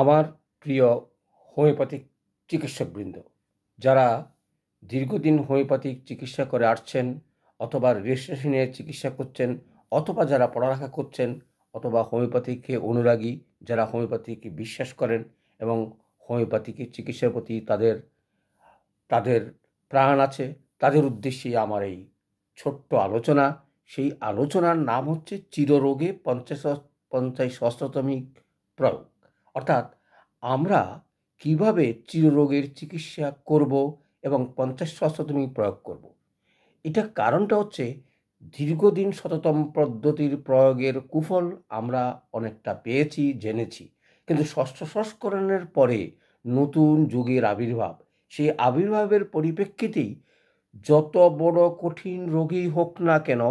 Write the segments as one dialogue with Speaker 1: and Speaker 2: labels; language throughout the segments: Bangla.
Speaker 1: আমার প্রিয় হোমিওপ্যাথিক চিকিৎসকবৃন্দ, যারা দীর্ঘদিন হোমিওপ্যাথিক চিকিৎসা করে আসছেন অথবা রেজিস্ট্রেশন নিয়ে চিকিৎসা করছেন অথবা যারা পড়ালেখা করছেন অথবা হোমিওপ্যাথিকে অনুরাগী, যারা হোমিওপ্যাথিকে বিশ্বাস করেন এবং হোমিওপ্যাথিকে চিকিৎসার প্রতি তাদের তাদের প্রাণ আছে, তাদের উদ্দেশ্যেই আমার এই ছোট্ট আলোচনা। সেই আলোচনার নাম হচ্ছে চিররোগে পঞ্চাশ পঞ্চাশ ষষ্ঠতমিক প্রয়োগ। অর্থাৎ আমরা কীভাবে চিররোগের চিকিৎসা করব এবং পঞ্চাশ ষষ্ঠতমিক প্রয়োগ করব। এটা কারণটা হচ্ছে দীর্ঘদিন শততম পদ্ধতির প্রয়োগের কুফল আমরা অনেকটা পেয়েছি, জেনেছি কিন্তু ষষ্ঠ সংস্করণের পরে নতুন যুগের আবির্ভাব, সেই আবির্ভাবের পরিপ্রেক্ষিতেই যত বড় কঠিন রোগী হোক না কেন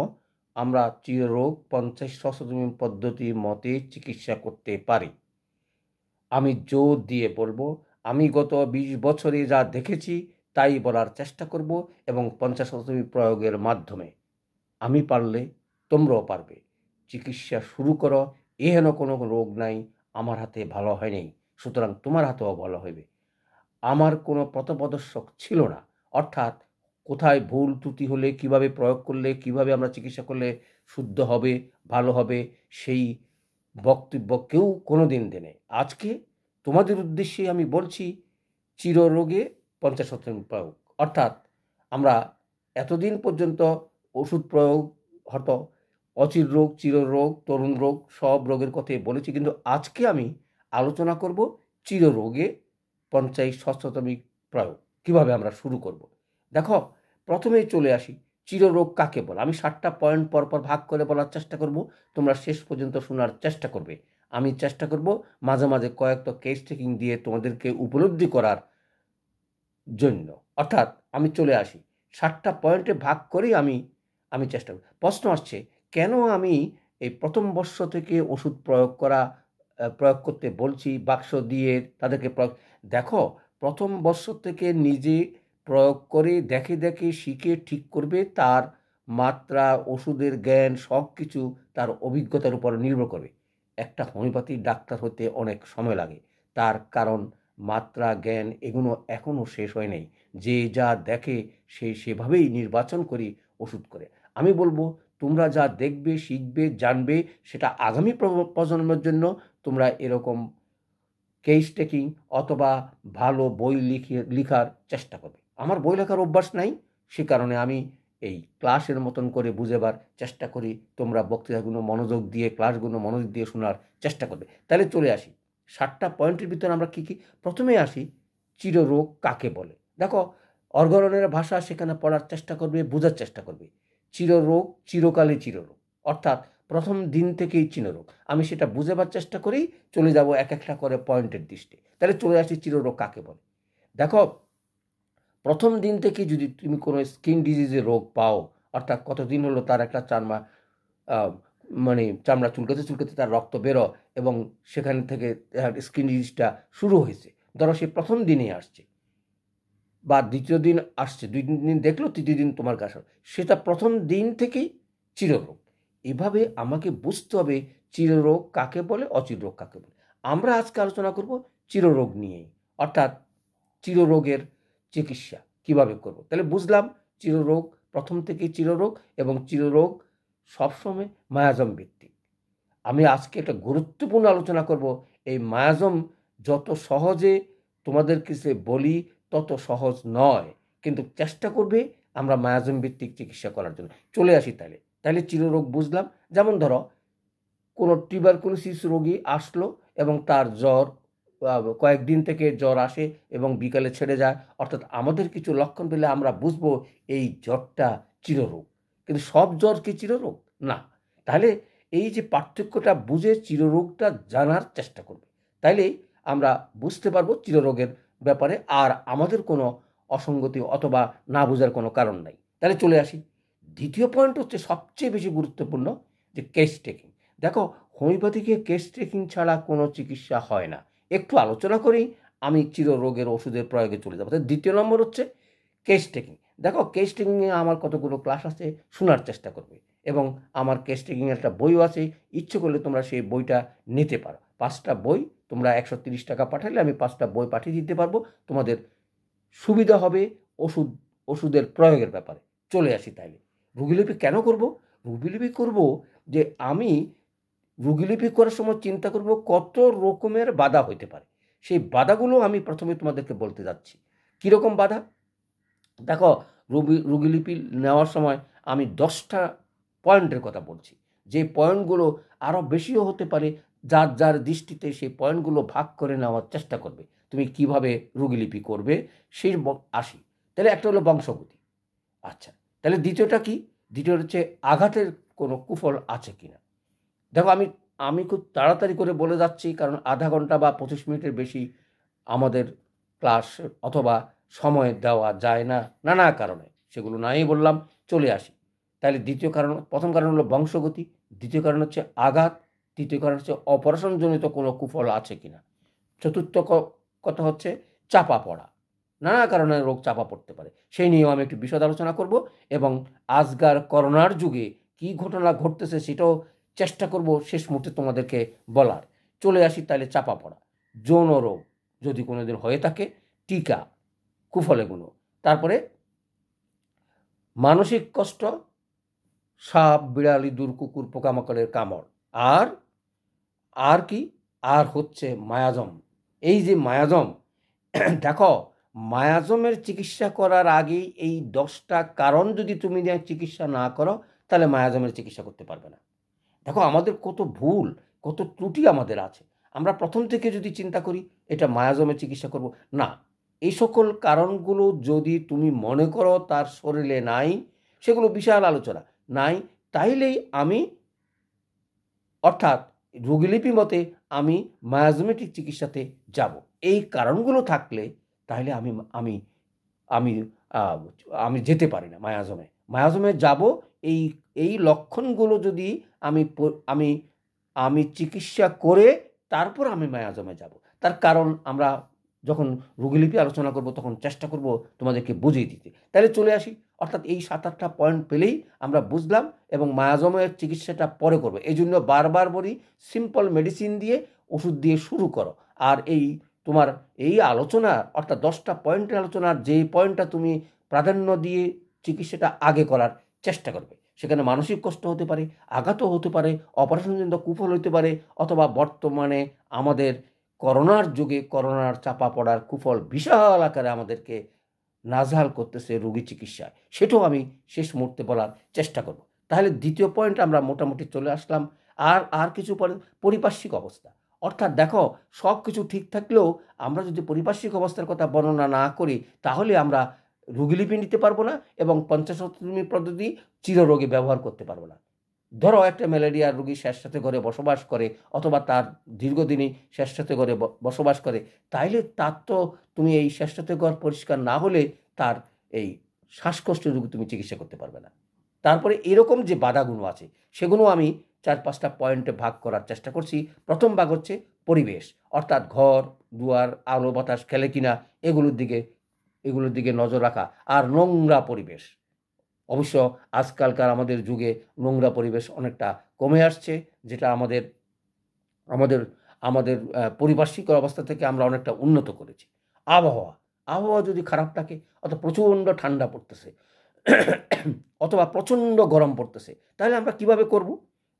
Speaker 1: আমরা চিররোগ পঞ্চাশ ষষ্ঠতম পদ্ধতির মতে চিকিৎসা করতে পারি আমি জোর দিয়ে বলব, আমি গত বিশ বছরে যা দেখেছি তাই বলার চেষ্টা করব এবং পঞ্চাশ শতমী প্রয়োগের মাধ্যমে। আমি পারলে তোমরাও পারবে। চিকিৎসা শুরু করো এহেন কোনো রোগ নাই, আমার হাতে ভালো হয়নি, সুতরাং তোমার হাতেও ভালো হইবে। আমার কোনো পথপ্রদর্শক ছিল না, অর্থাৎ কোথায় ভুল ত্রুটি হলে, কীভাবে প্রয়োগ করলে, কীভাবে আমরা চিকিৎসা করলে শুদ্ধ হবে, ভালো হবে, সেই বক্তব্য কেউ কোনো দিন। দেনে আজকে তোমাদের উদ্দেশ্যে আমি বলছি, চিররোগে পঞ্চাশ শতাংশ প্রয়োগ। অর্থাৎ আমরা এতদিন পর্যন্ত ওষুধ প্রয়োগ হতো অচির রোগ চিররোগ তরুণ রোগ সব রোগের কথাই বলেছি, কিন্তু আজকে আমি আলোচনা করব চিররোগে পঞ্চাশ ষষ্ঠতমিক প্রয়োগ। কীভাবে আমরা শুরু করব? দেখো, প্রথমেই চলে আসি। চিররোগ কাকে বল? আমি ষাটটা পয়েন্ট পরপর ভাগ করে বলার চেষ্টা করব, তোমরা শেষ পর্যন্ত শোনার চেষ্টা করবে। আমি চেষ্টা করব মাঝে মাঝে কয়েকটা কেস টেকিং দিয়ে তোমাদেরকে উপলব্ধি করার জন্য। অর্থাৎ আমি চলে আসি। ষাটটা পয়েন্টে ভাগ করেই আমি আমি চেষ্টা করি প্রশ্ন আসছে, কেন আমি এই প্রথম বর্ষ থেকে ওষুধ প্রয়োগ করা প্রয়োগ করতে বলছি, বাক্স দিয়ে তাদেরকে প্রয়োগ দেখো, প্রথম বর্ষ থেকে নিজে প্রয়োগ করে দেখে দেখে শিখে ঠিক করবে, তার মাত্রা, ওষুধের জ্ঞান সব কিছু তার অভিজ্ঞতার উপর নির্ভর করবে। একটা হোমিওপ্যাথির ডাক্তার হতে অনেক সময় লাগে। তার কারণ, মাত্রা, জ্ঞান এগুলো এখনও শেষ হয় নাই। যে যা দেখে সে সেভাবেই নির্বাচন করে ওষুধ করে। আমি বলব, তোমরা যা দেখবে, শিখবে, জানবে, সেটা আগামী প্রজন্মের জন্য তোমরা এরকম কেস টেকিং অথবা ভালো বই লিখে, লিখার চেষ্টা করবে। আমার বই লেখার অভ্যাস নাই, সে কারণে আমি এই ক্লাসের মতন করে বুঝেবার চেষ্টা করি, তোমরা বক্তৃতাগুলো মনোযোগ দিয়ে, ক্লাসগুলো মনোযোগ দিয়ে শোনার চেষ্টা করবে। তাহলে চলে আসি। ষাটটা পয়েন্টের ভিতরে আমরা কী কী? প্রথমে আসি, চিররোগ কাকে বলে? দেখো অর্গরণের ভাষা সেখানে পড়ার চেষ্টা করবে, বোঝার চেষ্টা করবে। চিররোগ, চিরকালে চিররোগ। অর্থাৎ প্রথম দিন থেকেই চিররোগ আমি সেটা বুঝেবার চেষ্টা করেই চলে যাব এক একটা করে পয়েন্টের দৃষ্টি। তাহলে চলে আসি, চিররোগ কাকে বলে? দেখো প্রথম দিন থেকে যদি তুমি কোনো স্কিন ডিজিজের রোগ পাও, অর্থাৎ কতদিন হলো তার একটা চামড়া মানে চামড়া চুলকাতে চুলকাতে তার রক্ত বেরো এবং সেখান থেকে স্কিন ডিজিজটা শুরু হয়েছে। ধরো সে প্রথম দিনেই আসছে বা দ্বিতীয় দিন আসছে, দুই দিন দেখল, তৃতীয় দিন তোমার কাছে সেটা প্রথম দিন থেকেই চিররোগ। এভাবে আমাকে বুঝতে হবে চিররোগ কাকে বলে, অচির রোগ কাকে বলে। আমরা আজকে আলোচনা করব চিররোগ নিয়েই। অর্থাৎ চিররোগের চিকিৎসা কীভাবে করব? তাহলে বুঝলাম চিররোগ, প্রথম থেকে চিররোগ এবং চিররোগ সবসময় মায়াজম ভিত্তিক। আমি আজকে একটা গুরুত্বপূর্ণ আলোচনা করব। এই মায়াজম যত সহজে তোমাদের কাছে বলি তত সহজ নয়, কিন্তু চেষ্টা করবে আমরা মায়াজম ভিত্তিক চিকিৎসা করার জন্য। চলে আসি তাহলে। তাহলে চিররোগ বুঝলাম। যেমন ধরো, কোনো টিউবারকুলোসিস রোগী আসলো এবং তার জ্বর কয়েকদিন থেকে জ্বর আসে এবং বিকালে ছেড়ে যায়। অর্থাৎ আমাদের কিছু লক্ষণ পেলে আমরা বুঝব এই জ্বরটা চিররোগ। কিন্তু সব জ্বর কি চিররোগ? না। তাহলে এই যে পার্থক্যটা বুঝে চিররোগটা জানার চেষ্টা করবে। তাইলে আমরা বুঝতে পারব চিররোগের ব্যাপারে আর আমাদের কোনো অসঙ্গতি অথবা না বোঝার কোনো কারণ নাই। তাহলে চলে আসি। দ্বিতীয় পয়েন্ট হচ্ছে সবচেয়ে বেশি গুরুত্বপূর্ণ যে কেস টেকিং দেখো, হোমিওপ্যাথিকে কেস টেকিং ছাড়া কোনো চিকিৎসা হয় না। একটু আলোচনা করি, আমি চির রোগের ওষুধের প্রয়োগে চলে যাব। দ্বিতীয় নম্বর হচ্ছে কেস টেকিং দেখো কেস টেকিংয়ে আমার কতগুলো ক্লাস আছে, শোনার চেষ্টা করবে এবং আমার কেস টেকিং একটা বইও আছে, ইচ্ছে করলে তোমরা সেই বইটা নিতে পারো। পাঁচটা বই, তোমরা একশো তিরিশ টাকা পাঠালে আমি পাঁচটা বই পাঠিয়ে দিতে পারব। তোমাদের সুবিধা হবে ওষুধ, ওষুধের প্রয়োগের ব্যাপারে। চলে আসি তাইলে। রুগীলিপি কেন করব? রুগীলিপি করব যে আমি রুগীলিপি করার সময় চিন্তা করব কত রকমের বাধা হইতে পারে। সেই বাধাগুলো আমি প্রথমে তোমাদেরকে বলতে যাচ্ছি। কীরকম বাধা? দেখো রুগী রুগীলিপি নেওয়ার সময় আমি দশটা পয়েন্টের কথা বলছি। যে পয়েন্টগুলো আরও বেশিও হতে পারে, যার যার দৃষ্টিতে সেই পয়েন্টগুলো ভাগ করে নেওয়ার চেষ্টা করবে। তুমি কীভাবে রুগীলিপি করবে সেই আসি। তাহলে একটা হলো বংশগতি। আচ্ছা তাহলে দ্বিতীয়টা কি? দ্বিতীয় হচ্ছে আঘাতের কোনো কুফল আছে কি না দেখো, আমি আমি খুব তাড়াতাড়ি করে বলে যাচ্ছি, কারণ আধা ঘণ্টা বা পঁচিশ মিনিটের বেশি আমাদের ক্লাস অথবা সময় দেওয়া যায় না নানা কারণে। সেগুলো নাই বললাম, চলে আসি। তাহলে দ্বিতীয় কারণ, প্রথম কারণ হলো বংশগতি, দ্বিতীয় কারণ হচ্ছে আঘাত, তৃতীয় কারণ হচ্ছে অপারেশনজনিত কোনো কুফল আছে কিনা। চতুর্থ কথা হচ্ছে চাপা পড়া, নানা কারণে রোগ চাপা পড়তে পারে। সেই নিয়েও আমি একটু বিশদ আলোচনা করব এবং আজকার করোনার যুগে কি ঘটনা ঘটতেছে সেটাও চেষ্টা করব শেষ মুহূর্তে তোমাদেরকে বলার। চলে আসি তাহলে চাপা পড়া। যৌন রোগ যদি কোনো দিন হয়ে থাকে, টিকা কুফলেগুলো তারপরে, মানসিক কষ্ট, সাপ, বিড়ালি, দূর কুকুর, পোকামাকড়ের কামড়। আর আর কি? আর হচ্ছে মায়াজম। এই যে মায়াজম, দেখো, মায়াজমের চিকিৎসা করার আগেই এই দশটা কারণ যদি তুমি চিকিৎসা না করো, তাহলে মায়াজমের চিকিৎসা করতে পারবে না। দেখো, আমাদের কত ভুল, কত ত্রুটি আমাদের আছে। আমরা প্রথম থেকে যদি চিন্তা করি, এটা মায়াজমে চিকিৎসা করব। না, এই সকল কারণগুলো যদি তুমি মনে করো তার শরীরে নাই, সেগুলো বিশাল আলোচনা। নাই, তাইলেই আমি, অর্থাৎ রোগীলিপি মতে আমি মায়াজমেটিক চিকিৎসাতে যাব। এই কারণগুলো থাকলে তাহলে আমি আমি আমি আমি যেতে পারি না মায়াজমে। মায়াজমে যাব, এই এই লক্ষণগুলো যদি আমি আমি আমি চিকিৎসা করে তারপর আমি মায়াজমে যাব। তার কারণ আমরা যখন রুগীলিপি আলোচনা করব, তখন চেষ্টা করব তোমাদেরকে বুঝিয়ে দিতে। তাহলে চলে আসি। অর্থাৎ এই সাত আটটা পয়েন্ট পেলেই আমরা বুঝলাম এবং মায়াজমের চিকিৎসাটা পরে করব। এই জন্য বারবার বলি সিম্পল মেডিসিন দিয়ে ওষুধ দিয়ে শুরু করো। আর এই তোমার এই আলোচনা, অর্থাৎ দশটা পয়েন্টের আলোচনার যেই পয়েন্টটা তুমি প্রাধান্য দিয়ে চিকিৎসাটা আগে করার চেষ্টা করবে। সেখানে মানসিক কষ্ট হতে পারে, আঘাতও হতে পারে, অপারেশনজনিত কুফল হতে পারে, অথবা বর্তমানে আমাদের করোনার যুগে করোনার চাপা পড়ার কুফল বিশাল আকারে আমাদেরকে নাজহাল করতেছে রোগী চিকিৎসায়। সেটাও আমি শেষ মুহূর্তে বলার চেষ্টা করব। তাহলে দ্বিতীয় পয়েন্ট আমরা মোটামুটি চলে আসলাম। আর আর কিছু পরে, পরিপার্শ্বিক অবস্থা। অর্থাৎ দেখো সব কিছু ঠিক থাকলেও আমরা যদি পরিপার্শ্বিক অবস্থার কথা বর্ণনা না করি, তাহলে আমরা রুগীলিপি নিতে পারব না এবং পঞ্চাশতমি পদ্ধতি চিররোগী ব্যবহার করতে পারব না। ধরো একটা ম্যালেরিয়ার রুগী সাথে ঘরে বসবাস করে অথবা তার দীর্ঘদিনই সাথে ঘরে বসবাস করে, তাইলে তার তো তুমি এই সাথে ঘর পরিষ্কার না হলে তার এই শ্বাসকষ্টের রোগী তুমি চিকিৎসা করতে পারবে না। তারপরে এরকম যে বাধাগুলো আছে সেগুলো আমি চার পাঁচটা পয়েন্টে ভাগ করার চেষ্টা করছি। প্রথম ভাগ হচ্ছে পরিবেশ, অর্থাৎ ঘর, দুয়ার, আলো, বাতাস খেলে কিনা, এগুলোর দিকে এগুলোর দিকে নজর রাখা আর নোংরা পরিবেশ। অবশ্য আজকালকার আমাদের যুগে নোংরা পরিবেশ অনেকটা কমে আসছে, যেটা আমাদের আমাদের আমাদের পরিপার্শ্বিক অবস্থা থেকে আমরা অনেকটা উন্নত করেছি। আবহাওয়া আবহাওয়া যদি খারাপ থাকে অথবা প্রচণ্ড ঠান্ডা পড়তেছে, অথবা প্রচণ্ড গরম পড়তেছে, তাহলে আমরা কীভাবে করব?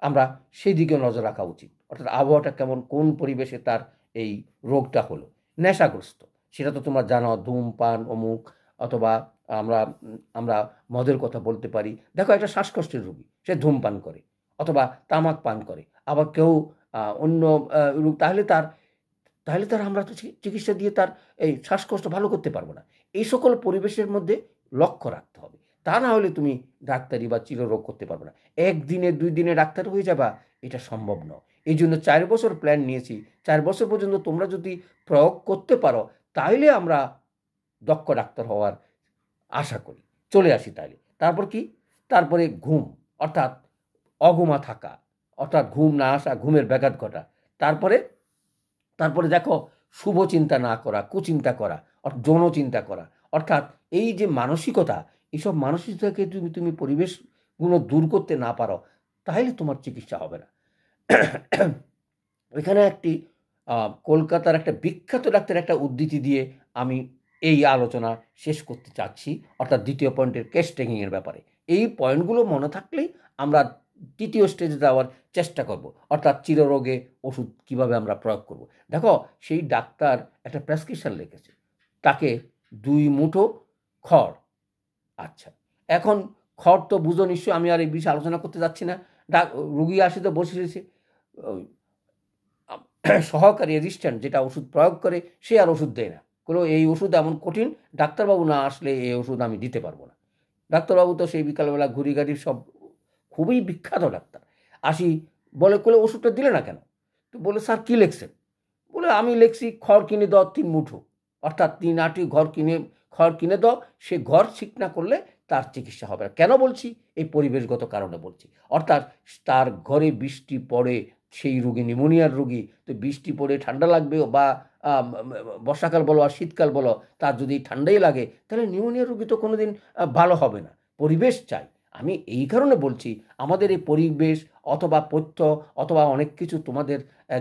Speaker 1: আমরা সেই দিকে নজর রাখা উচিত। অর্থাৎ আবহাওয়াটা কেমন, কোন পরিবেশে তার এই রোগটা হলো? নেশাগ্রস্ত। সেটা তো তোমরা জানো, ধূমপান, অমুক, অথবা আমরা আমরা মদের কথা বলতে পারি। দেখো একটা শ্বাসকষ্টের রোগী, সে ধূমপান করে, অথবা তামাক পান করে, আবার কেউ অন্য রোগ, তাহলে তার তাহলে তার আমরা তো চিকিৎসা দিয়ে তার এই শ্বাসকষ্ট ভালো করতে পারব না। এই সকল পরিবেশের মধ্যে লক্ষ্য রাখতে হবে। তা না হলে তুমি ডাক্তারি বা চিররোগ করতে পারবে না। একদিনে, দুই দিনে ডাক্তার হয়ে যাবা, এটা সম্ভব নয়। এই জন্য চার বছর প্ল্যান নিয়েছি। চার বছর পর্যন্ত তোমরা যদি প্রয়োগ করতে পারো তাইলে আমরা দক্ষ ডাক্তার হওয়ার আশা করি। চলে আসি তাইলে। তারপর কি? তারপরে ঘুম, অর্থাৎ অঘুমা থাকা, অর্থাৎ ঘুম না আসা, ঘুমের ব্যাঘাত ঘটা। তারপরে তারপরে দেখো শুভ চিন্তা না করা, কুচিন্তা করা যৌন চিন্তা করা। অর্থাৎ এই যে মানসিকতা এইসব মানসিকতাকে তুমি তুমি পরিবেশগুলো দূর করতে না পারো তাহলে তোমার চিকিৎসা হবে না। এখানে একটি কলকাতার একটা বিখ্যাত ডাক্তার একটা উদ্ধৃতি দিয়ে আমি এই আলোচনা শেষ করতে চাচ্ছি, অর্থাৎ দ্বিতীয় পয়েন্টের কেস টেকিংয়ের ব্যাপারে। এই পয়েন্টগুলো মনে থাকলেই আমরা তৃতীয় স্টেজে যাওয়ার চেষ্টা করব, অর্থাৎ চিররোগে ওষুধ কীভাবে আমরা প্রয়োগ করব। দেখো, সেই ডাক্তার একটা প্রেসক্রিপশান লিখেছে, তাকে দুই মুঠো খড়। আচ্ছা এখন খড় তো বুঝো নিশ্চয় আমি আর এই বিষয়ে আলোচনা করতে যাচ্ছি না। রুগী আসে তো বসে রয়েছে। সহকারী অ্যাসিস্ট্যান্ট যেটা ওষুধ প্রয়োগ করে, সে আর ওষুধ দেয় না। কোনো এই ওষুধ এমন কঠিন, ডাক্তারবাবু না আসলে এই ওষুধ আমি দিতে পারব না। ডাক্তারবাবু তো সেই বিকালবেলা ঘুরি গাড়ি সব, খুবই বিখ্যাত ডাক্তার। আসি, বলে, কোলে ওষুধটা দিলে না কেন? তো বলে, স্যার, কী লিখছেন? বলে, আমি লিখছি, খড় কিনে দাও, তিন মুঠো। অর্থাৎ তিন আটি ঘর কিনে, খড় কিনে দাও, সে ঘর ঠিক না করলে তার চিকিৎসা হবে না। কেন বলছি? এই পরিবেশগত কারণে বলছি। অর্থাৎ তার ঘরে বৃষ্টি পড়ে সেই রুগী, নিমোনিয়ার রুগী, তো বৃষ্টি পড়ে ঠান্ডা লাগবে বা বর্ষাকাল বলো আর শীতকাল বলো, তার যদি ঠান্ডাই লাগে, তাহলে নিউমোনিয়া রুগী তো কোনো দিন ভালো হবে না। পরিবেশ চাই। আমি এই কারণে বলছি, আমাদের এই পরিবেশ অথবা পথ্য অথবা অনেক কিছু তোমাদের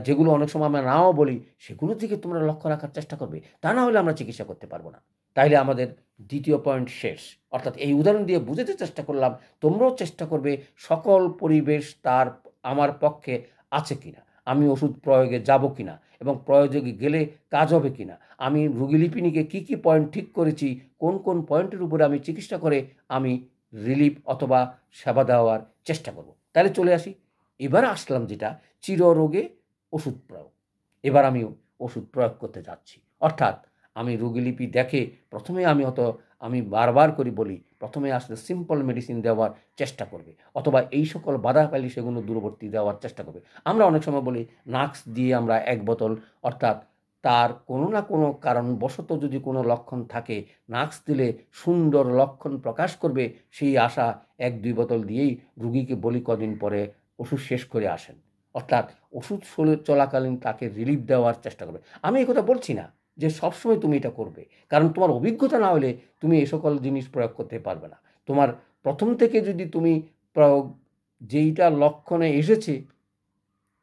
Speaker 1: যেগুলো অনেক সময় আমরা নাও বলি, সেগুলো থেকে তোমরা লক্ষ্য রাখার চেষ্টা করবে। তা না হলে আমরা চিকিৎসা করতে পারব না। তাইলে আমাদের দ্বিতীয় পয়েন্ট শেষ। অর্থাৎ এই উদাহরণ দিয়ে বুঝাতে চেষ্টা করলাম, তোমরাও চেষ্টা করবে, সকল পরিবেশ তার, আমার পক্ষে আছে কি না আমি ওষুধ প্রয়োগে যাব কিনা? এবং প্রয়োগে গেলে কাজ হবে কিনা? আমি রুগীলিপিনিকে কী কী পয়েন্ট ঠিক করেছি? কোন কোন পয়েন্টের উপরে আমি চিকিৎসা করে আমি রিলিফ অথবা সেবা দেওয়ার চেষ্টা করব? তাহলে চলে আসি। এবার আসলাম যেটা, চিররোগে ওষুধ প্রয়োগ। এবার আমি ওষুধ প্রয়োগ করতে যাচ্ছি। অর্থাৎ আমি রুগীলিপি দেখে প্রথমে আমি অত আমি বারবার করে বলি, প্রথমে আসলে সিম্পল মেডিসিন দেওয়ার চেষ্টা করবে, অথবা এই সকল বাধা পাইলে সেগুলো দূরবর্তী দেওয়ার চেষ্টা করবে। আমরা অনেক সময় বলি নাক্স দিয়ে আমরা এক বোতল, অর্থাৎ তার কোনো না কোনো কারণবশত যদি কোনো লক্ষণ থাকে নাক্স দিলে সুন্দর লক্ষণ প্রকাশ করবে, সেই আশা এক দুই বোতল দিয়েই রুগীকে বলি কদিন পরে ওষুধ শেষ করে আসেন। অর্থাৎ ওষুধ চলাকালীন তাকে রিলিফ দেওয়ার চেষ্টা করবে। আমি এই কথা বলছি না। যে সবসময় তুমি এটা করবে। কারণ তোমার অভিজ্ঞতা না হলে তুমি এ সকল জিনিস প্রয়োগ করতে পারবে না। তোমার প্রথম থেকে যদি তুমি প্রয়োগ যেইটা লক্ষণে এসেছে,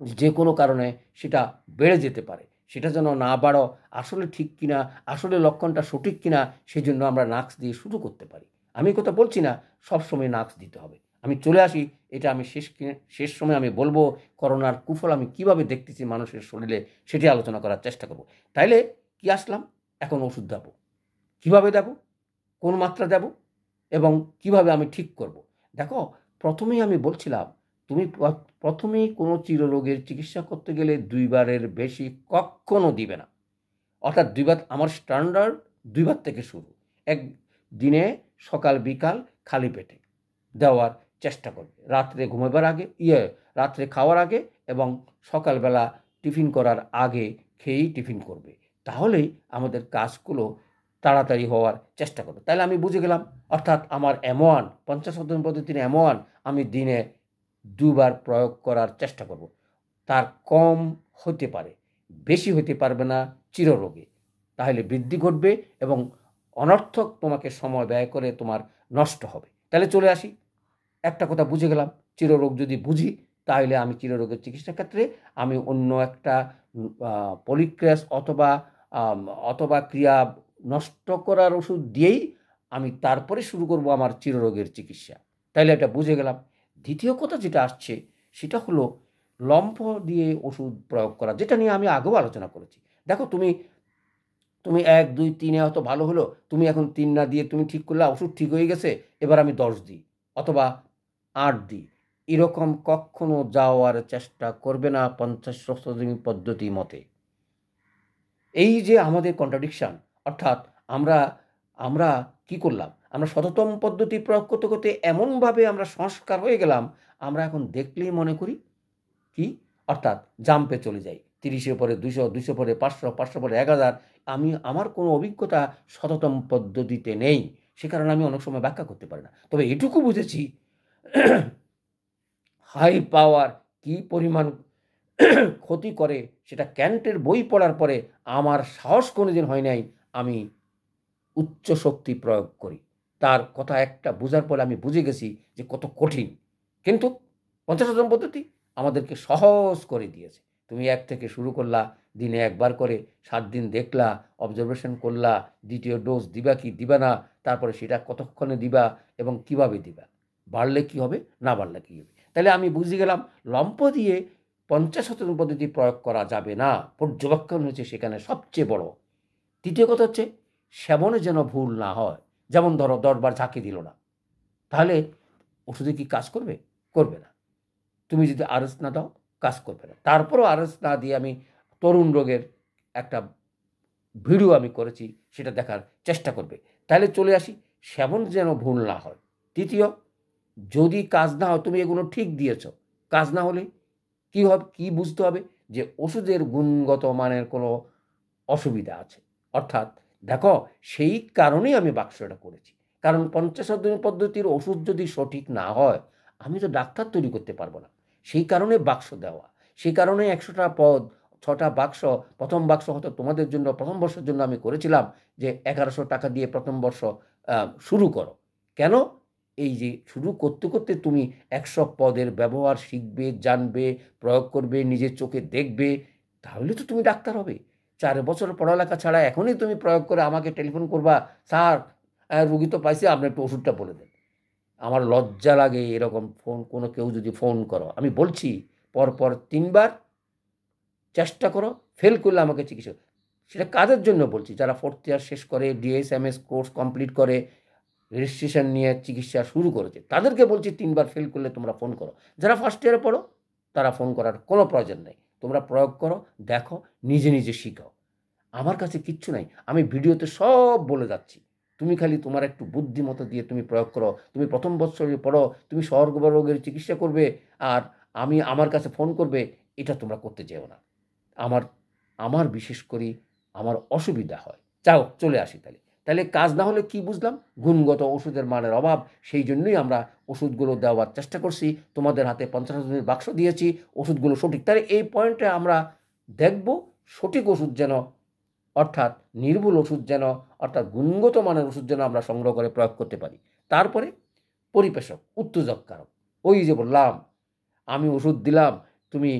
Speaker 1: যে কোনো কারণে সেটা বেড়ে যেতে পারে। সেটা যেন না বাড়ো, আসলে ঠিক কিনা, আসলে লক্ষণটা সঠিক কিনা সেই জন্য আমরা নাক্স দিয়ে শুরু করতে পারি। আমি কথা বলছি না, সবসময় নাক্স দিতে হবে। আমি চলে আসি, এটা আমি শেষ শেষ সময় আমি বলব, করোনার কুফল আমি কীভাবে দেখতেছি মানুষের শরীরে, সেটি আলোচনা করার চেষ্টা করব। তাইলে কি আসলাম? এখন ওষুধ দেবো। কীভাবে দেব? কোন মাত্রা দেব? এবং কীভাবে আমি ঠিক করব? দেখো, প্রথমেই আমি বলছিলাম, তুমি প্রথমেই কোনো চিররোগের চিকিৎসা করতে গেলে দুইবারের বেশি কখনো দিবে না। অর্থাৎ দুইবার, আমার স্ট্যান্ডার্ড দুইবার থেকে শুরু। এক দিনে সকাল, বিকাল খালি পেটে দেওয়ার চেষ্টা করবে। রাত্রে ঘুমাবার আগে ইয়ে রাত্রে খাওয়ার আগে এবং সকালবেলা টিফিন করার আগে খেয়েই টিফিন করবে। তাহলেই আমাদের কাজগুলো তাড়াতাড়ি হওয়ার চেষ্টা করবে। তাহলে আমি বুঝে গেলাম, অর্থাৎ আমার এমওয়ান পঞ্চাশ শতাংশ পদ্ধতির এমওয়ান আমি দিনে দুবার প্রয়োগ করার চেষ্টা করব। তার কম হতে পারে, বেশি হতে পারবে না চিররোগে। তাহলে বৃদ্ধি ঘটবে এবং অনর্থক তোমাকে সময় ব্যয় করে তোমার নষ্ট হবে। তাহলে চলে আসি। একটা কথা বুঝে গেলাম, চিররোগ যদি বুঝি তাহলে আমি চিররোগের চিকিৎসার ক্ষেত্রে আমি অন্য একটা পলিক্রেস অথবা অথবা ক্রিয়া নষ্ট করার ওষুধ দিয়েই আমি তারপরে শুরু করব আমার চিররোগের চিকিৎসা। তাইলে এটা বুঝে গেলাম। দ্বিতীয় কথা যেটা আসছে, সেটা হলো লম্ফ দিয়ে ওষুধ প্রয়োগ করা, যেটা নিয়ে আমি আগেও আলোচনা করেছি। দেখো তুমি তুমি এক, দুই, তিনে হয়তো ভালো হলো, তুমি এখন তিন না দিয়ে তুমি ঠিক করলে ওষুধ ঠিক হয়ে গেছে, এবার আমি দশ দিই অথবা আট দিই। এরকম কখনো যাওয়ার চেষ্টা করবে না পঞ্চাশ শতদিনী পদ্ধতি মতে। এই যে আমাদের কন্ট্রাডিকশান অর্থাৎ আমরা আমরা কি করলাম? আমরা শততম পদ্ধতি প্রয়োগ করতে করতে এমনভাবে আমরা সংস্কার হয়ে গেলাম, আমরা এখন দেখলেই মনে করি, কি? অর্থাৎ জাম্পে চলে যাই। তিরিশের পরে দুশো দুশো পরে পাঁচশো পাঁচশো পরে এক হাজার। আমি, আমার কোনো অভিজ্ঞতা শততম পদ্ধতিতে নেই। সে কারণে আমি অনেক সময় ব্যাখ্যা করতে পারি না। তবে এটুকু বুঝেছি হাই পাওয়ার কি পরিমাণ ক্ষতি করে সেটা ক্যান্টের বই পড়ার পরে আমার সাহস কোনো দিন হয় নাই, আমি উচ্চ শক্তি প্রয়োগ করি। তার কথা একটা বোঝার পরে আমি বুঝে গেছি যে কত কঠিন। কিন্তু পঞ্চাশ পদ্ধতি আমাদেরকে সহজ করে দিয়েছে। তুমি এক থেকে শুরু করলা, দিনে একবার করে, সাত দিন দেখলা অবজারভেশন করলা, দ্বিতীয় ডোজ দিবা কি দিবা না, তারপরে সেটা কতক্ষণে দিবা এবং কীভাবে দিবা? বাড়লে কি হবে, না বাড়লে কী হবে? তাহলে আমি বুঝে গেলাম লম্প দিয়ে পঞ্চাশ শতাংশ পদ্ধতি প্রয়োগ করা যাবে না। পর্যবেক্ষণ হচ্ছে সেখানে সবচেয়ে বড়। তৃতীয় কথা হচ্ছে সেবনে যেন ভুল না হয়। যেমন ধরো দরবার ঝাঁকি দিল না। তাহলে ওষুধে কি কাজ করবে? করবে না। তুমি যদি আরএস না দাও, কাজ করবে না। তারপরও আরএস না দিয়ে আমি তরুণ রোগের একটা ভিডিও আমি করেছি, সেটা দেখার চেষ্টা করবে। তাহলে চলে আসি, সেবন যেন ভুল না হয়। তৃতীয় যদি কাজ না হয়, তুমি এগুলো ঠিক দিয়েছ। কাজ না হলে কী হবে, কী বুঝতে হবে যে ওষুধের গুণগত মানের কোনো অসুবিধা আছে। অর্থাৎ দেখো, সেই কারণেই আমি বাক্সটা করেছি। কারণ পঞ্চাশ পদ্ধতির ওষুধ যদি সঠিক না হয়, আমি তো ডাক্তার তৈরি করতে পারব না। সেই কারণে বাক্স দেওয়া। সেই কারণে একশোটা পদ, ছটা বাক্স, প্রথম বাক্স হয়তো তোমাদের জন্য, প্রথম বর্ষের জন্য আমি করেছিলাম যে এগারোশো টাকা দিয়ে প্রথম বর্ষ শুরু করো। কেন? এই যে শুরু করতে করতে তুমি একশো পদের ব্যবহার শিখবে, জানবে, প্রয়োগ করবে, নিজের চোখে দেখবে, তাহলে তো তুমি ডাক্তার হবে। চার বছর পড়ালেখা ছাড়া এখনই তুমি প্রয়োগ করে আমাকে টেলিফোন করবা, স্যার রুগী তো পাইছে, আপনি একটু ওষুধটা বলে দেন। আমার লজ্জা লাগে এরকম ফোন, কোনো কেউ যদি ফোন করো। আমি বলছি, পরপর তিনবার চেষ্টা করো, ফেল করলে আমাকে চিকিৎসা, সেটা কাদের জন্য বলছি? যারা ফোর্থ ইয়ার শেষ করে ডিএসএমএস কোর্স কমপ্লিট করে রেজিস্ট্রেশন নিয়ে চিকিৎসা শুরু করেছে। তাদেরকে বলছি, তিনবার ফেল করলে তোমরা ফোন করো। যারা ফার্স্ট ইয়ারে পড়ো, তারা ফোন করার কোনো প্রয়োজন নেই। তোমরা প্রয়োগ করো, দেখো, নিজে নিজে শিখাও। আমার কাছে কিচ্ছু নাই। আমি ভিডিওতে সব বলে যাচ্ছি। তুমি খালি তোমার একটু বুদ্ধিমতো দিয়ে তুমি প্রয়োগ করো। তুমি প্রথম বৎসরে পড়ো, তুমি স্বর্গ রোগের চিকিৎসা করবে আর আমি আমার কাছে ফোন করবে, এটা তোমরা করতে যেও না। আমার আমার বিশেষ করি আমার অসুবিধা হয়। যাও, চলে আসি তাহলে। তাহলে কাজ না হলে কি বুঝলাম? গুণগত ওষুধের মানের অভাব, সেই জন্যই আমরা ওষুধগুলো দেওয়ার চেষ্টা করছি। তোমাদের হাতে পঞ্চাশ দিনের বাক্স দিয়েছি, ওষুধগুলো সঠিক। তাহলে এই পয়েন্টে আমরা দেখব সঠিক ওষুধ যেন, অর্থাৎ নির্ভুল ওষুধ যেন, অর্থাৎ গুণগত মানের ওষুধ যেন আমরা সংগ্রহ করে প্রয়োগ করতে পারি। তারপরে পরিবেশক উত্তেজক কারক ওই যে বললাম, আমি ওষুধ দিলাম, তুমি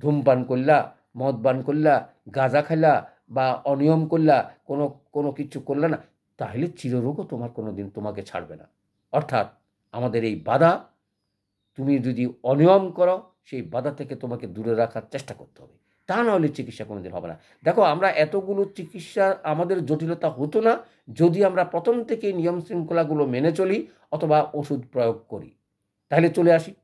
Speaker 1: ধূমপান করলা, মদ পান করলা, গাঁজা খাইলা বা অনিয়ম করলা, কোনো কোনো কিছু করলে না, তাহলে চিররোগও তোমার কোনো দিন তোমাকে ছাড়বে না। অর্থাৎ আমাদের এই বাধা, তুমি যদি অনিয়ম করো, সেই বাধা থেকে তোমাকে দূরে রাখার চেষ্টা করতে হবে। তা না হলে চিকিৎসা কোনোদিন হবে না। দেখো, আমরা এতগুলো চিকিৎসা, আমাদের জটিলতা হতো না যদি আমরা প্রথম থেকে নিয়ম শৃঙ্খলাগুলো মেনে চলি অথবা ওষুধ প্রয়োগ করি। তাহলে চলে আসি।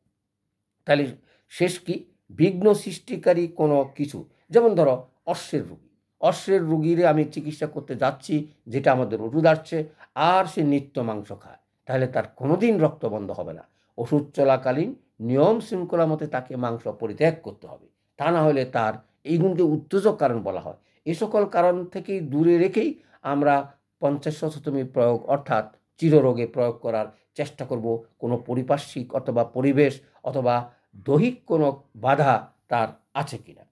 Speaker 1: তাহলে শেষ কি? বিঘ্ন সৃষ্টিকারী কোনো কিছু। যেমন ধরো, অশ্বের রোগী। অশ্বের রুগীরে আমি চিকিৎসা করতে যাচ্ছি, যেটা আমাদের ওষুধ আসছে, আর সে নিত্য মাংস খায়। তাহলে তার কোনোদিন রক্ত বন্ধ হবে না। ওষুধ চলাকালীন নিয়ম শৃঙ্খলা মতে তাকে মাংস পরিত্যাগ করতে হবে। তা না হলে তার এই গুণকে উত্তেজক কারণ বলা হয়। এ সকল কারণ থেকেই দূরে রেখেই আমরা পঞ্চাশ শতমী প্রয়োগ, অর্থাৎ চিররোগে প্রয়োগ করার চেষ্টা করব। কোনো পরিপার্শ্বিক অথবা পরিবেশ অথবা দৈহিক কোনো বাধা তার আছে কিনা।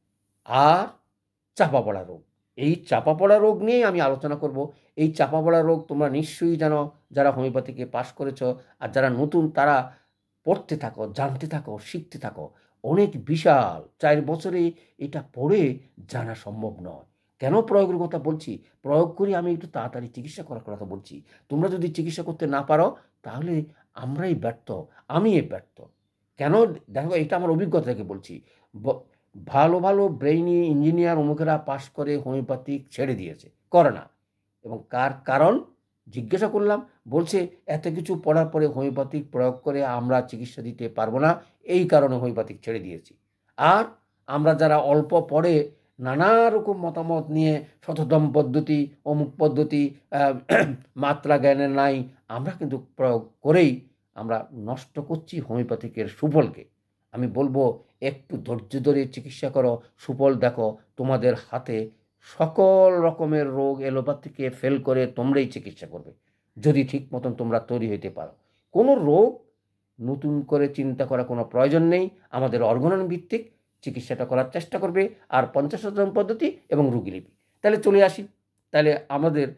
Speaker 1: আর চাপা পড়া রোগ। এই চাপা পড়া রোগ নিয়েই আমি আলোচনা করব। এই চাপা পড়া রোগ তোমরা নিশ্চয়ই জানো, যারা হোমিওপ্যাথিকে পাশ করেছ আর যারা নতুন, তারা পড়তে থাকো, জানতে থাকো, শিখতে থাকো। অনেক বিশাল, চার বছরে এটা পড়ে জানা সম্ভব নয়। কেন প্রয়োগের কথা বলছি? প্রয়োগ করি আমি একটু তাড়াতাড়ি চিকিৎসা করার কথা বলছি। তোমরা যদি চিকিৎসা করতে না পারো, তাহলে আমরাই ব্যর্থ আমি ব্যর্থ। কেন? দেখো, এটা আমার অভিজ্ঞতা থেকে বলছি। ভালো ভালো ব্রেইনি ইঞ্জিনিয়ার অমুকেরা পাশ করে হোমিওপ্যাথিক ছেড়ে দিয়েছে। করে না। এবং কার কারণ? জিজ্ঞাসা করলাম, বলছে, এত কিছু পড়ার পরে হোমিওপ্যাথিক প্রয়োগ করে আমরা চিকিৎসা দিতে পারব না। এই কারণে হোমিওপ্যাথিক ছেড়ে দিয়েছি। আর আমরা যারা অল্প পড়ে নানা রকম মতামত নিয়ে শতদম পদ্ধতি, অমুক পদ্ধতি মাত্রা জ্ঞানের নাই, আমরা কিন্তু প্রয়োগ করেই আমরা নষ্ট করছি হোমিওপ্যাথিকের সুফলকে। আমি বলব, একটু ধৈর্য ধরে চিকিৎসা করো, সুফল দেখো। তোমাদের হাতে সকল রকমের রোগ এলোপ্যাথিকে ফেল করে তোমরাই চিকিৎসা করবে। যদি ঠিক মতন তোমরা তৈরি হইতে পারো। কোনো রোগ নতুন করে চিন্তা করা কোনো প্রয়োজন নেই। আমাদের অর্গনন ভিত্তিক চিকিৎসাটা করার চেষ্টা করবে। আর পঞ্চাশ শতাংশ পদ্ধতি এবং রুগীলিপি তাহলে চলে আসি। তাহলে আমাদের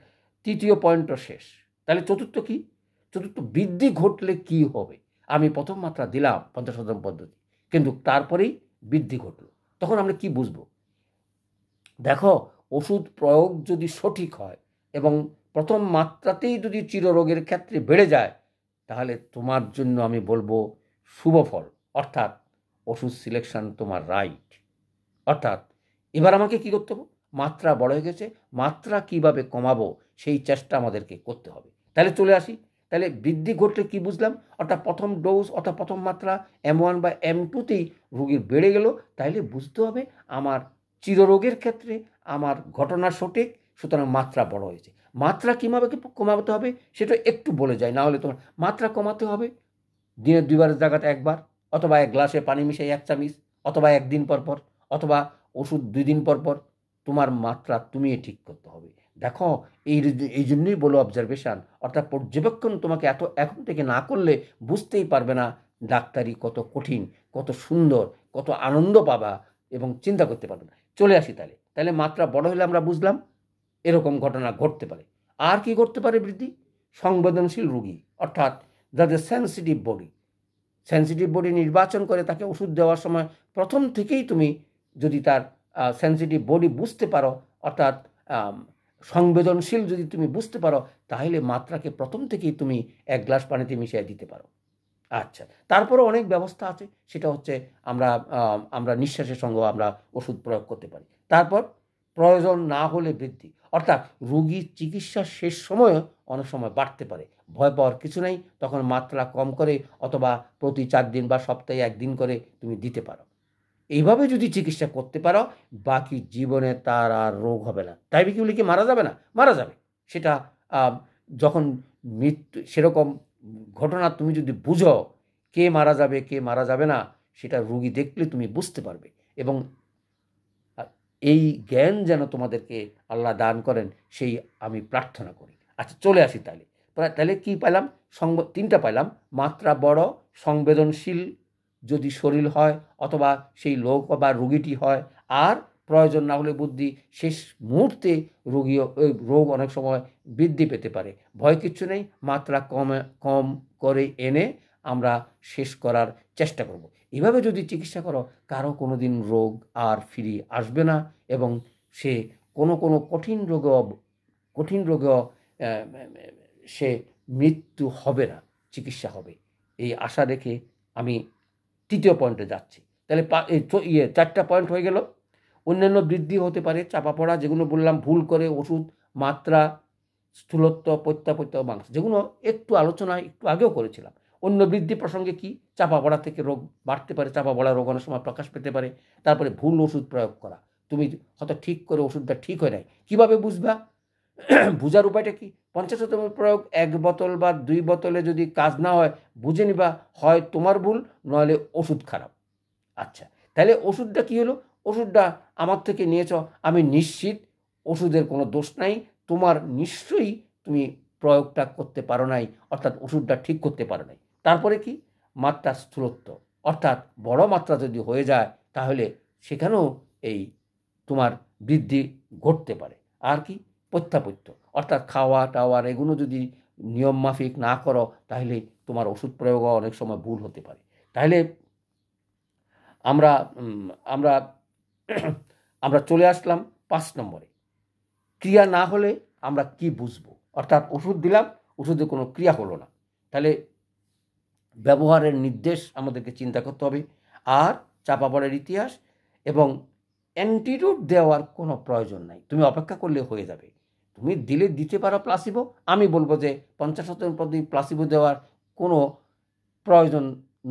Speaker 1: তৃতীয় পয়েন্টও শেষ। তাহলে চতুর্থ কি? চতুর্থ, বৃদ্ধি ঘটলে কি হবে? আমি প্রথম মাত্রা দিলাম পঞ্চাশ শতাংশ পদ্ধতি। কিন্তু তারপরেই বৃদ্ধি ঘটল। তখন আমরা কি বুঝব? দেখো, ওষুধ প্রয়োগ যদি সঠিক হয় এবং প্রথম মাত্রাতেই যদি চিররোগের ক্ষেত্রে বেড়ে যায়, তাহলে তোমার জন্য আমি বলব শুভ ফল। অর্থাৎ ওষুধ সিলেকশন তোমার রাইট অর্থাৎ এবার আমাকে কি করতে হবে? মাত্রা বড় হয়ে গেছে, মাত্রা কীভাবে কমাবো সেই চেষ্টা আমাদেরকে করতে হবে। তাহলে চলে আসি তাহলে বৃদ্ধি ঘটলে কি বুঝলাম? অর্থাৎ প্রথম ডোজ অর্থাৎ প্রথম মাত্রা এম ওয়ান বা এম টুতেই রোগীর বেড়ে গেল। তাইলে বুঝতে হবে আমার চিররোগের ক্ষেত্রে আমার ঘটনা সঠিক, সুতরাং মাত্রা বড় হয়েছে। মাত্রা কীভাবে কমাতে হবে সেটা একটু বলে যায় না হলে তোমার মাত্রা কমাতে হবে। দিনের দুইবারের জায়গাতে একবার, অথবা এক গ্লাসে পানি মিশাই এক চামিচ, অথবা একদিন পর পর, অথবা ওষুধ দুই দিন পর পর, তোমার মাত্রা তুমি ঠিক করতে হবে। দেখো, এই এই জন্যই বলো অবজারভেশান অর্থাৎ পর্যবেক্ষণ তোমাকে এত, এখন থেকে না করলে বুঝতেই পারবে না ডাক্তারি কত কঠিন, কত সুন্দর, কত আনন্দ পাবা এবং চিন্তা করতে পারবে না। চলে আসি তাহলে। তাহলে মাত্রা বড় হলে আমরা বুঝলাম, এরকম ঘটনা ঘটতে পারে। আর কি ঘটতে পারে বৃদ্ধি? সংবেদনশীল রুগী, অর্থাৎ যাদের সেন্সিটিভ বডি সেন্সিটিভ বডি নির্বাচন করে তাকে ওষুধ দেওয়ার সময় প্রথম থেকেই তুমি যদি তার সেন্সিটিভ বডি বুঝতে পারো, অর্থাৎ সংবেদনশীল যদি তুমি বুঝতে পারো, তাহলে মাত্রাকে প্রথম থেকেই তুমি এক গ্লাস পানিতে মিশিয়ে দিতে পারো। আচ্ছা তারপরে অনেক ব্যবস্থা আছে। সেটা হচ্ছে আমরা আমরা নিঃশ্বাসের সঙ্গেও আমরা ওষুধ প্রয়োগ করতে পারি। তারপর প্রয়োজন না হলে বৃদ্ধি। অর্থাৎ রুগীর চিকিৎসার শেষ সময়ে অনেক সময় বাড়তে পারে। ভয় পাওয়ার কিছু নেই, তখন মাত্রা কম করে অথবা প্রতি চার দিন বা সপ্তাহে একদিন করে তুমি দিতে পারো। এইভাবে যদি চিকিৎসা করতে পারো, বাকি জীবনে তার আর রোগ হবে না। তাই কি বলি কি, মারা যাবে না? মারা যাবে। সেটা যখন মৃত্যু, সেরকম ঘটনা তুমি যদি বুঝো, কে মারা যাবে, কে মারা যাবে না, সেটা রুগী দেখলে তুমি বুঝতে পারবে। এবং এই জ্ঞান যেন তোমাদেরকে আল্লাহ দান করেন, সেই আমি প্রার্থনা করি। আচ্ছা চলে আসি তাহলে। তাহলে কি পাইলাম? তিনটা পাইলাম। মাত্রা বড়, সংবেদনশীল যদি শরীর হয় অথবা সেই লোক বা রুগীটি হয়, আর প্রয়োজন না হলে বুদ্ধি শেষ মুহূর্তে রোগী রোগ অনেক সময় বৃদ্ধি পেতে পারে ভয় কিচ্ছু নেই, মাত্রা কমে, কম করে এনে আমরা শেষ করার চেষ্টা করব। এভাবে যদি চিকিৎসা করো, কারও কোনো দিন রোগ আর ফিরি আসবে না এবং সে কোনো কোনো কঠিন রোগে কঠিন রোগে সে মৃত্যু হবে না, চিকিৎসা হবে এই আশা রেখে আমি তৃতীয় পয়েন্টে যাচ্ছি। তাহলে ইয়ে চারটা পয়েন্ট হয়ে গেল। অন্যান্য বৃদ্ধি হতে পারে, চাপা পড়া, যেগুলো বললাম, ভুল করে ওষুধ, মাত্রা, স্থূলত্ব, প্রত্যাপত্য, মাংস, যেগুলো একটু আলোচনা, একটু আগেও করেছিলাম। অন্য বৃদ্ধি প্রসঙ্গে কি? চাপা পড়া থেকে রোগ বাড়তে পারে, চাপা পড়া রোগ অনেক সময় প্রকাশ পেতে পারে। তারপরে ভুল ওষুধ প্রয়োগ করা। তুমি হয়তো ঠিক করে ওষুধটা ঠিক হয়ে নেয় কীভাবে বুঝবা? বুঝার উপায়টা কি? পঞ্চাশ শতম প্রয়োগ, এক বোতল বা দুই বোতলে যদি কাজ না হয়, বুঝে নিবা, হয় তোমার ভুল, নইলে ওষুধ খারাপ। আচ্ছা তাহলে ওষুধটা কী হলো? ওষুধটা আমার থেকে নিয়েছ, আমি নিশ্চিত ওষুধের কোনো দোষ নাই, তোমার নিশ্চয়ই তুমি প্রয়োগটা করতে পারো নাই, অর্থাৎ ওষুধটা ঠিক করতে পারো নাই। তারপরে কি? মাত্রা স্থূলত্ব। অর্থাৎ বড় মাত্রা যদি হয়ে যায়, তাহলে সেখানেও এই তোমার বৃদ্ধি ঘটতে পারে। আর কি? প্রত্যাপত্য অর্থাৎ খাওয়া, টাওয়ার এগুলো যদি নিয়ম মাফিক না করো, তাহলে তোমার ওষুধ প্রয়োগ অনেক সময় ভুল হতে পারে। তাহলে আমরা আমরা আমরা চলে আসলাম পাঁচ নম্বরে। ক্রিয়া না হলে আমরা কি বুঝব? অর্থাৎ ওষুধ দিলাম, ওষুধে কোনো ক্রিয়া হলো না। তাহলে ব্যবহারের নির্দেশ আমাদেরকে চিন্তা করতে হবে। আর চাপা পড়ার ইতিহাস এবং অ্যান্টিডোট দেওয়ার কোনো প্রয়োজন নাই। তুমি অপেক্ষা করলে হয়ে যাবে। তুমি দিলে দিতে পারো প্লাসিবো আমি বলব যে পঞ্চাশ শতাংশ প্রতি প্লাসিবো দেওয়ার কোনো প্রয়োজন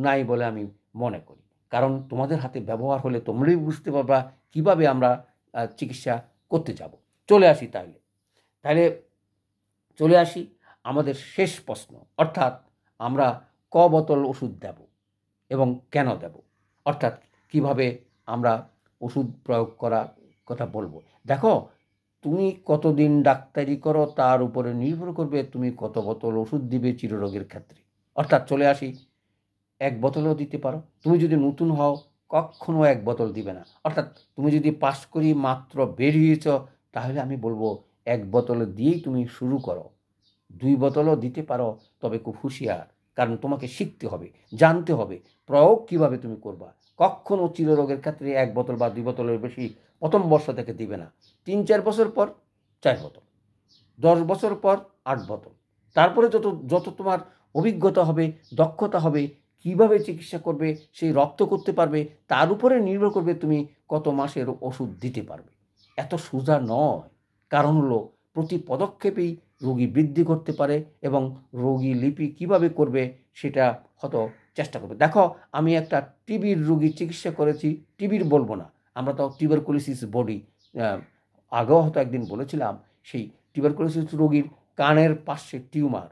Speaker 1: নাই বলে আমি মনে করি। কারণ তোমাদের হাতে ব্যবহার হলে তোমরাই বুঝতে পারবা কীভাবে আমরা চিকিৎসা করতে যাব। চলে আসি তাহলে। তাহলে চলে আসি আমাদের শেষ প্রশ্ন। অর্থাৎ আমরা ক বোতল ওষুধ দেব এবং কেন দেব? অর্থাৎ কীভাবে আমরা ওষুধ প্রয়োগ করা কথা বলব? দেখো তুমি কতদিন ডাক্তারি করো, তার উপরে নির্ভর করবে তুমি কত বোতল ওষুধ দিবে চিররোগের ক্ষেত্রে। অর্থাৎ চলে আসি, এক বোতলও দিতে পারো। তুমি যদি নতুন হও কখনও এক বোতল দিবে না। অর্থাৎ তুমি যদি পাস করি মাত্র বেরিয়েছ, তাহলে আমি বলব এক বোতল দিয়েই তুমি শুরু করো। দুই বোতলও দিতে পারো, তবে খুব হুঁশিয়ার। কারণ তোমাকে শিখতে হবে, জানতে হবে প্রয়োগ কীভাবে তুমি করবা। কখনও চিররোগের ক্ষেত্রে এক বোতল বা দুই বোতলের বেশি প্রথম বর্ষ থেকে দিবে না। তিন, চার বছর পর চার বোতল, দশ বছর পর আট বোতল। তারপরে যত যত তোমার অভিজ্ঞতা হবে, দক্ষতা হবে, কীভাবে চিকিৎসা করবে সেই রক্ত করতে পারবে, তার উপরে নির্ভর করবে তুমি কত মাসের ওষুধ দিতে পারবে। এত সোজা নয়। কারণ হলো, প্রতি পদক্ষেপেই রোগী বৃদ্ধি করতে পারে এবং রোগী লিপি কীভাবে করবে সেটা হয়তো চেষ্টা করবে। দেখো, আমি একটা টিবির রোগী চিকিৎসা করেছি, টিবির বলব না। আমরা তো টিউবারকুলোসিস বডি আগেও হয়তো একদিন বলেছিলাম, সেই টিউবারকুলোসিস রোগীর কানের পাশে টিউমার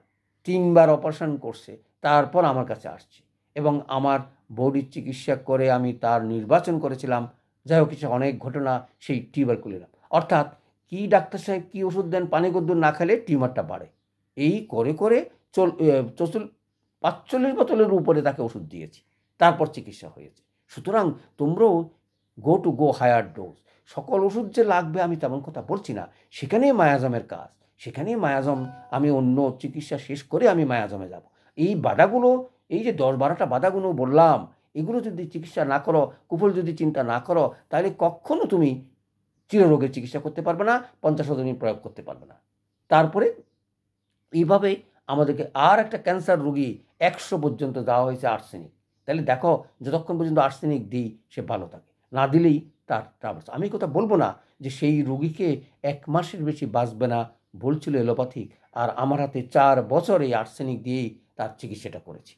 Speaker 1: তিনবার অপারেশন করছে, তারপর আমার কাছে আসছে। এবং আমার বডির চিকিৎসা করে আমি তার নির্বাচন করেছিলাম, যাই হোক, কিছু অনেক ঘটনা সেই টিউবারকুলিলাম অর্থাৎ কি ডাক্তার সাহেব কী ওষুধ দেন, পানি গদ্দুর না খেলে টিউমারটা বাড়ে। এই করে করে চল চচল পাঁচচল্লিশ বোতলের উপরে তাকে ওষুধ দিয়েছি, তারপর চিকিৎসা হয়েছে। সুতরাং তোমরাও go to go higher dose সকল ওষুধ যে লাগবে আমি তেমন কথা বলছি না। সেখানেই মায়াজমের কাজ। সেখানেই মায়াজম, আমি অন্য চিকিৎসা শেষ করে আমি মায়াজমে যাব। এই বাধাগুলো, এই যে দশ বারোটা বাধাগুলো বললাম, এগুলো যদি চিকিৎসা না করো, কুফল যদি চিন্তা না করো, তাহলে কখনো তুমি চিররোগের চিকিৎসা করতে পারবে না, পঞ্চাশ দিন প্রয়োগ করতে পারবে না। তারপরে এইভাবে আমাদেরকে আর একটা ক্যান্সার রুগী একশো পর্যন্ত দেওয়া হয়েছে আর্সেনিক। তাহলে দেখো, যতক্ষণ পর্যন্ত আর্সেনিক দিই, সে ভালো থাকে। না দিলেই তার ট্রাভেলস আমি কথা বলব না যে সেই রুগীকে এক মাসের বেশি বাঁচবে না বলছিল এলোপ্যাথিক, আর আমার হাতে চার বছর এই আর্সেনিক দিয়েই তার চিকিৎসাটা করেছি।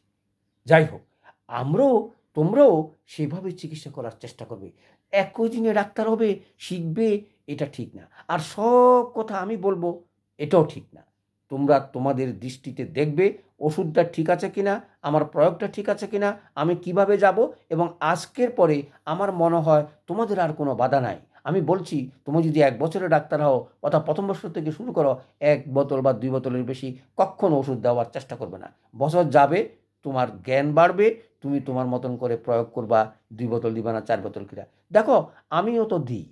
Speaker 1: যাই হোক, আমরাও, তোমরাও সেভাবে চিকিৎসা করার চেষ্টা করবে। একই দিনে ডাক্তার হবে, শিখবে, এটা ঠিক না। আর সব কথা আমি বলব, এটাও ঠিক না। তোমরা তোমাদের দৃষ্টিতে দেখবে ওষুধটা ঠিক আছে কিনা, আমার প্রয়োগটা ঠিক আছে কিনা, আমি কীভাবে যাব এবং আজকের পরে আমার মনে হয় তোমাদের আর কোনো বাধা নাই। আমি বলছি, তুমি যদি এক বছরের ডাক্তার হও, অথবা প্রথম বছর থেকে শুরু করো, এক বোতল বা দুই বোতলের বেশি কখনো ওষুধ দেওয়ার চেষ্টা করবে না। বছর যাবে, তোমার জ্ঞান বাড়বে, তুমি তোমার মতন করে প্রয়োগ করবা, দুই বোতল দিবা না, চার বোতল কিনা দেখো, আমিও তো দিই।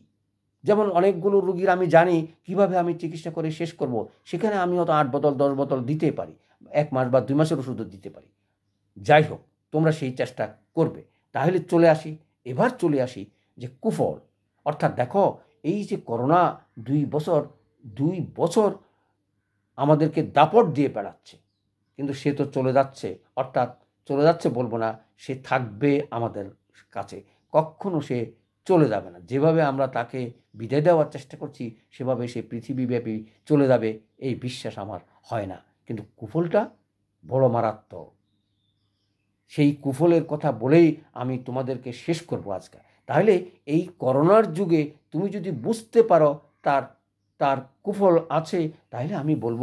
Speaker 1: যেমন অনেকগুলো রুগীর আমি জানি, কীভাবে আমি চিকিৎসা করে শেষ করব, সেখানে আমি অত আট বোতল, দশ বোতল দিতে পারি। এক মাস বা দুই মাসের ওষুধও দিতে পারি। যাই হোক, তোমরা সেই চেষ্টা করবে। তাহলে চলে আসি, এবার চলে আসি যে কুফল। অর্থাৎ দেখো, এই যে করোনা দুই বছর দুই বছর আমাদেরকে দাপট দিয়ে বেড়াচ্ছে। কিন্তু সে তো চলে যাচ্ছে। অর্থাৎ চলে যাচ্ছে বলব না, সে থাকবে আমাদের কাছে। কখনো সে চলে যাবে না। যেভাবে আমরা তাকে বিদায় দেওয়ার চেষ্টা করছি, সেভাবে সে পৃথিবীব্যাপী চলে যাবে, এই বিশ্বাস আমার হয় না। কিন্তু কুফলটা বড় মারাত্মক। সেই কুফলের কথা বলেই আমি তোমাদেরকে শেষ করব আজকে। তাহলে এই করোনার যুগে তুমি যদি বুঝতে পারো তার তার কুফল আছে, তাহলে আমি বলব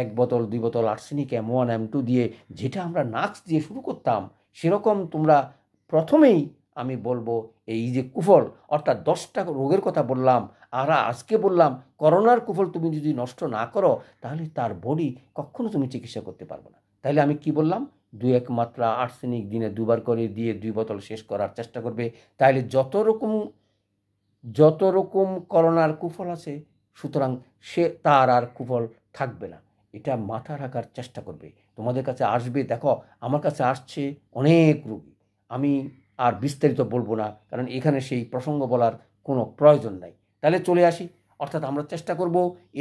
Speaker 1: এক বোতল, দুই বোতল arsenic, M one, M two দিয়ে যেটা আমরা নাক্স দিয়ে শুরু করতাম, সেরকম তোমরা প্রথমেই আমি বলব এই যে কুফল, অর্থাৎ দশটা রোগের কথা বললাম, আর আজকে বললাম, করোনার কুফল তুমি যদি নষ্ট না করো, তাহলে তার বডি কখনো তুমি চিকিৎসা করতে পারবে না। তাহলে আমি কি বললাম? দুই এক মাত্রা আর্সেনিক দিনে দুবার করে দিয়ে দুই বোতল শেষ করার চেষ্টা করবে। তাহলে যত রকম যত রকম করোনার কুফল আছে, সুতরাং সে তার আর কুফল থাকবে না। এটা মাথা রাখার চেষ্টা করবে। তোমাদের কাছে আসবে, দেখো, আমার কাছে আসছে অনেক রুগী। আমি আর বিস্তারিত বলব না, কারণ এখানে সেই প্রসঙ্গ বলার কোনো প্রয়োজন নাই। তাহলে চলে আসি, অর্থাৎ আমরা চেষ্টা করব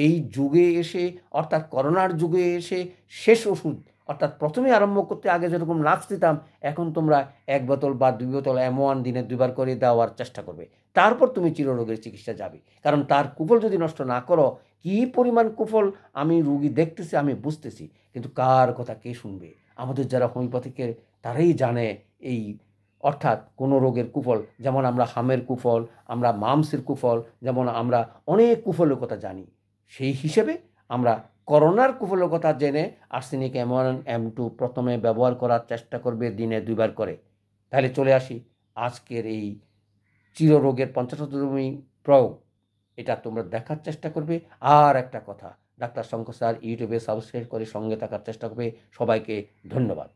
Speaker 1: এই যুগে এসে, অর্থাৎ করোনার যুগে এসে শেষ ওষুধ, অর্থাৎ প্রথমে আরম্ভ করতে আগে যেরকম লাক্স দিতাম, এখন তোমরা এক বোতল বা দুই বোতল এম ওয়ান দিনে দুবার করে দেওয়ার চেষ্টা করবে। তারপর তুমি চিররোগের চিকিৎসা যাবে। কারণ তার কুফল যদি নষ্ট না করো, কী পরিমাণ কুফল আমি রুগী দেখতেছি, আমি বুঝতেছি, কিন্তু কার কথা কে শুনবে? আমাদের যারা হোমিওপ্যাথিকের, তারাই জানে এই অর্থাৎ কোনো রোগের কুফল, যেমন আমরা হামের কুফল, আমরা মামসের কুফল, যেমন আমরা অনেক কুফলের কথা জানি। সেই হিসেবে আমরা করোনার কুফলের কথা জেনে arsenic M one, M two প্রথমে ব্যবহার করার চেষ্টা করবে, দিনে দুইবার করে। তাহলে চলে আসি আজকের এই চিররোগের পঞ্চাশতমী প্রয়োগ। এটা তোমরা দেখার চেষ্টা করবে। আর একটা কথা, ডাক্তার শঙ্কর স্যার ইউটিউবে সাবস্ক্রাইব করে সঙ্গে থাকার চেষ্টা করবে। সবাইকে ধন্যবাদ।